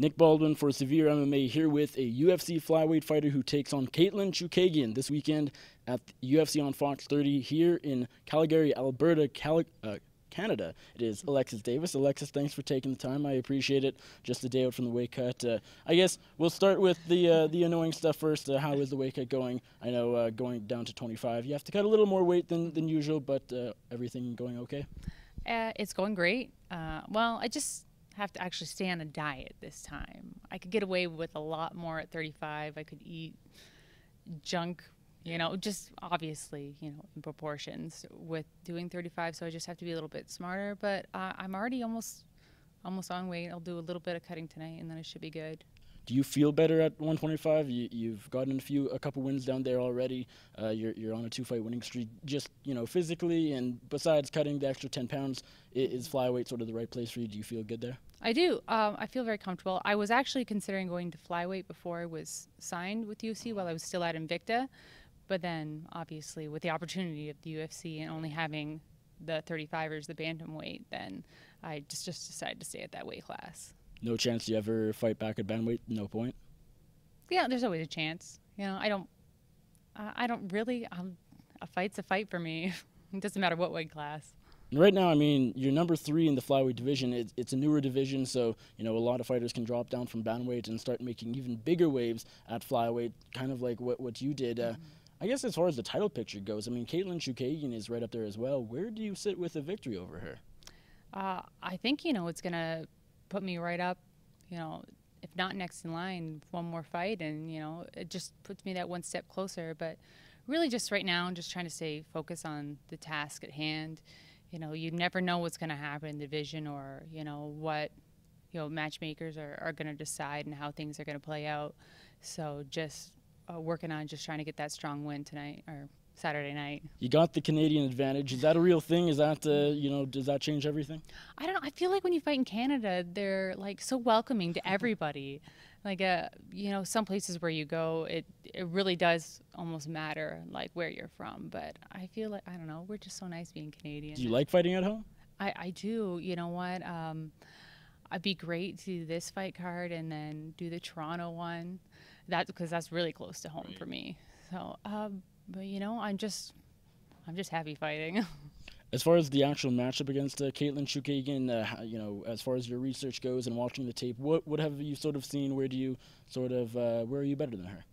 Nick Baldwin for Severe MMA here with a UFC flyweight fighter who takes on Katlyn Chookagian this weekend at UFC on Fox 30 here in Calgary, Alberta, Cali- uh, Canada. It is Alexis Davis. Alexis, thanks for taking the time. I appreciate it. Just a day out from the weight cut. Uh, I guess we'll start with the uh, the annoying stuff first. Uh, how is the weight cut going? I know uh, going down to 25, you have to cut a little more weight than, than usual, but uh, everything going okay? it's going great. well, I just have to actually stay on a diet this time. I could get away with a lot more at 35. I could eat junk, you know, just obviously, you know, in proportions with doing 35. So I just have to be a little bit smarter. But uh, I'm already almost almost on weight. I'll do a little bit of cutting tonight, and then I should be good do you feel better at 125? You, have gotten a few, a couple wins down there already. Uh, you're, you're on a two-fight winning streak. Just you know, physically and besides cutting the extra 10 pounds, is flyweight sort of the right place for you? Do you feel good there? I do. Um, I feel very comfortable. I was actually considering going to flyweight before I was signed with UFC while I was still at Invicta, but then obviously with the opportunity of the UFC and only having the 35ers, the bantamweight, then I just just decided to stay at that weight class no chance you ever fight back at bantamweight. No point. Yeah, there's always a chance. You know, I don't. Uh, I don't really. Um, a fight's a fight for me. it doesn't matter what weight class. right now, I mean, you're number three in the flyweight division. It's, it's a newer division, so you know a lot of fighters can drop down from bantamweight and start making even bigger waves at flyweight, kind of like what what you did. Uh, mm-hmm. I guess as far as the title picture goes, I mean, Katlyn Chookagian is right up there as well. Where do you sit with a victory over her? Uh, I think you know it's gonna put me right up, you know, if not next in line, one more fight, and you know, it just puts me that one step closer. But really, just right now, I'm just trying to stay focused on the task at hand. You know, you never know what's going to happen in the division, or you know what, you know, matchmakers are, are going to decide and how things are going to play out. So just uh, working on just trying to get that strong win tonight or Saturday night. You got the Canadian advantage. Is that a real thing? Is that uh, you know does that change everything? I don't know. I feel like when you fight in Canada, they're like so welcoming to everybody. like uh, you know, some places where you go, it it really does almost matter like where you're from. But I feel like I don't know. We're just so nice being Canadian. Do you like fighting at home? I I do. You know what? Um, I'd be great to do this fight card and then do the Toronto one. That because that's really close to home right. for me. So. Um, but you know, I'm just, I'm just happy fighting. as far as the actual matchup against uh, Katlyn Chookagian, uh, you know, as far as your research goes and watching the tape, what what have you sort of seen? Where do you sort of uh, where are you better than her?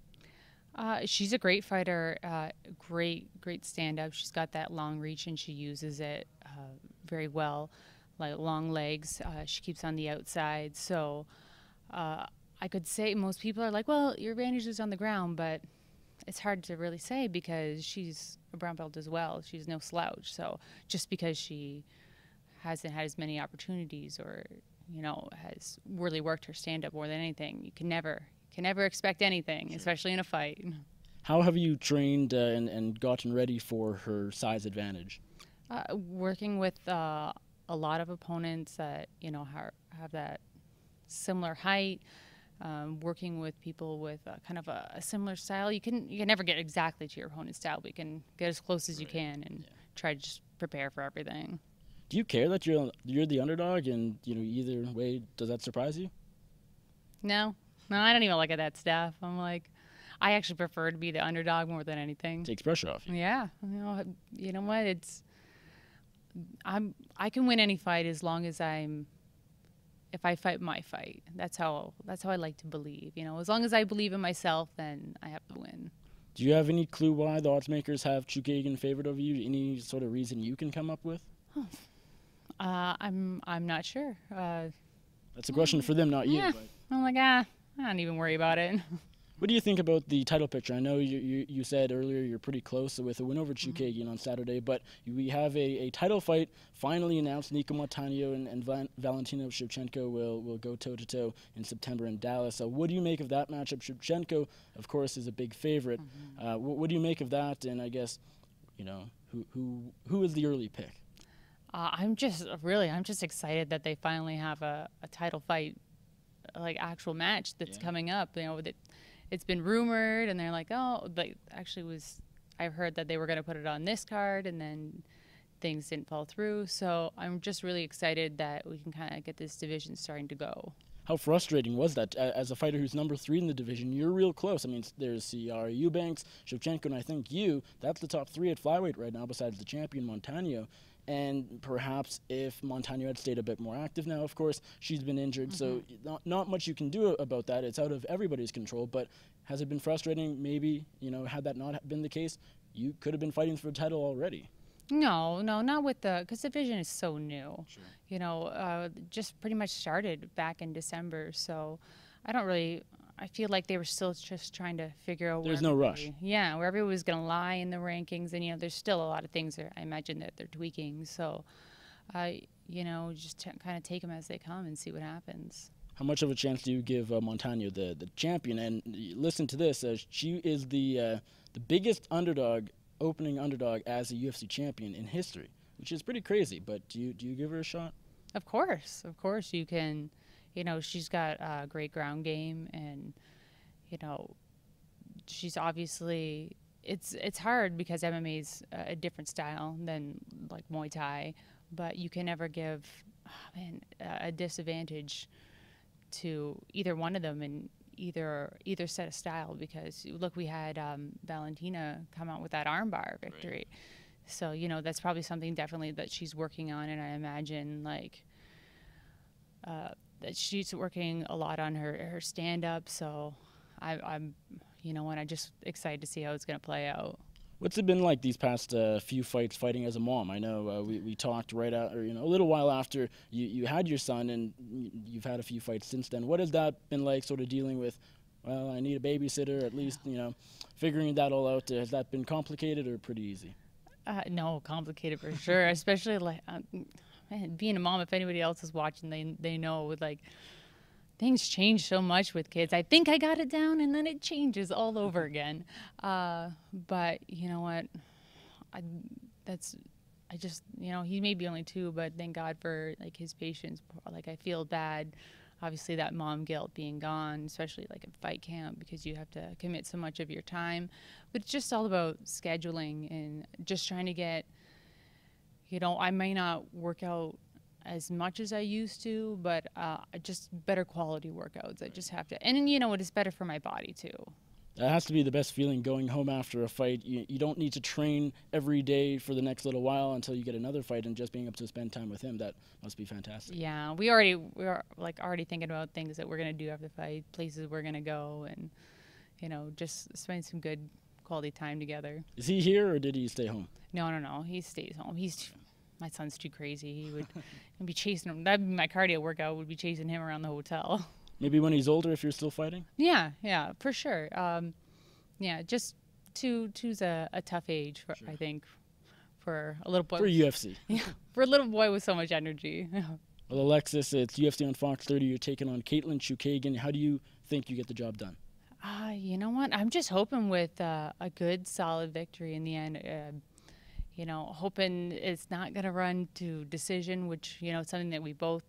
Uh, she's a great fighter, uh, great great stand up. She's got that long reach and she uses it uh, very well, like long legs. Uh, she keeps on the outside, so uh, I could say most people are like, well, your advantage is on the ground, but it's hard to really say because she's a brown belt as well. She's no slouch. So just because she hasn't had as many opportunities or you know has really worked her stand up more than anything, you can never can never expect anything, sure. especially in a fight. How have you trained uh, and, and gotten ready for her size advantage? Uh, working with uh, a lot of opponents that you know have, have that similar height um, working with people with kind of a, a, similar style. You can you can never get exactly to your opponent's style, but you can get as close as right. you can and yeah. try to just prepare for everything. Do you care that you're you're the underdog, and you know either way, does that surprise you? No, no, I don't even look at that stuff. I'm like, I actually prefer to be the underdog more than anything. Takes pressure off you. Yeah, you know, you know what? It's I'm I can win any fight as long as I'm if I fight my fight. That's how that's how I like to believe. You know, as long as I believe in myself, then I have to win. Do you have any clue why the odds makers have Chookagian favored over you? Any sort of reason you can come up with? Oh. Uh, I'm I'm not sure. Uh, That's a question for them, not you. Yeah. I'm like ah, I don't even worry about it. What do you think about the title picture? I know you, you, you said earlier you're pretty close with a win over Chookagian mm-hmm. on Saturday, but we have a, a title fight finally announced. Nicco Montaño and, and Val- Valentina Shevchenko will, will go toe to toe in September in Dallas. So, what do you make of that matchup? Shevchenko, of course, is a big favorite. Mm-hmm. Uh, what, what, do you make of that? And I guess, you know, who who who is the early pick? Uh, I'm just really, I'm just excited that they finally have a, a title fight, like actual match that's yeah. coming up. You know that it's been rumored, and they're like, oh, like actually was I've heard that they were going to put it on this card, and then things didn't fall through. So I'm just really excited that we can kind of get this division starting to go. How frustrating was that as a fighter who's number three in the division? You're real close. I mean, there's Sijara Eubanks, Shevchenko, and I think you. That's the top three at flyweight right now, besides the champion Montano. And perhaps if Montano had stayed a bit more active now, of course, she's been injured, mm-hmm. so not, not much you can do about that. It's out of everybody's control. But has it been frustrating? Maybe, you know, had that not been the case, you could have been fighting for a title already. No, no, not with the because the vision is so new. Sure. You know, uh, just pretty much started back in December, so I don't really. I feel like they were still just trying to figure out. There's no rush. Yeah, where everybody was going to lie in the rankings, and you know, there's still a lot of things that I imagine that they're tweaking. So, I, you know, just t- kind of take them as they come and see what happens. How much of a chance do you give uh, Montano, the the champion? And listen to this: uh, she is the uh, the biggest underdog opening underdog as a UFC champion in history, which is pretty crazy. But do you do you give her a shot? Of course, of course you can. You know, she's got a great ground game, and you know, she's obviously it's it's hard because MMA is a different style than like Muay Thai, but you can never give oh man, a disadvantage to either one of them, and either either set of style because look we had um, Valentina come out with that armbar victory. Right. So you know that's probably something definitely that she's working on, and I imagine like uh, that she's working a lot on her her stand up. So I, I'm, you know, and I'm just excited to see how it's going to play out. What's it been like these past uh, few fights fighting as a mom? I know uh, we, we talked right out, or you know, a little while after you, you had your son, and you've had a few fights since then. What has that been like, sort of dealing with? Well, I need a babysitter. At least you know, figuring that all out. Has that been complicated or pretty easy? Uh, no, complicated for sure. Especially like um, man, being a mom. If anybody else is watching, they they know with like things change so much with kids. I think I got it down, and then it changes all over again. Uh, but you know what? I, that's I just you know he may be only two, but thank God for like his patience. Like I feel bad. Obviously, that mom guilt being gone, especially like at fight camp, because you have to commit so much of your time. But it's just all about scheduling and just trying to get. You know, I may not work out as much as I used to, but uh, just better quality workouts. I just have to, and you know it is better for my body too. That has to be the best feeling going home after a fight. You, you don't need to train every day for the next little while until you get another fight, and just being able to spend time with him that must be fantastic. Yeah, we already we're like already thinking about things that we're gonna do after the fight, places we're gonna go, and you know just spend some good quality time together. Is he here or did he stay home? No, no, no. He stays home. He's my son's too crazy. He would be chasing him. That'd be my cardio workout. Would be chasing him around the hotel. Maybe when he's older, if you're still fighting. Yeah, yeah, for sure. Um, yeah, just two two's a, a tough age for sure. I think for a little boy for UFC. Yeah, for a little boy with so much energy. well, Alexis, it's UFC on Fox 30. You're taking on Katlyn Chookagian. How do you think you get the job done? Uh, you know what? I'm just hoping with uh, a good, solid victory in the end. Uh, you know, hoping it's not going to run to decision, which, you know, something that we both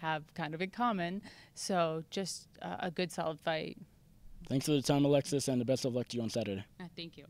have kind of in common. So just uh, a good, solid fight. Thanks for the time, Alexis, and the best of luck to you on Saturday. Uh, thank you.